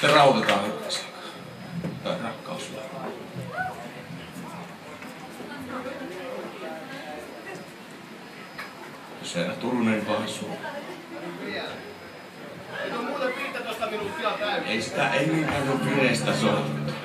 Sitten rautetaan hetkeksi. Tai rakkaus. Se Turunen vaan. Ei ole Ei sitä ennen käynyt soittaa.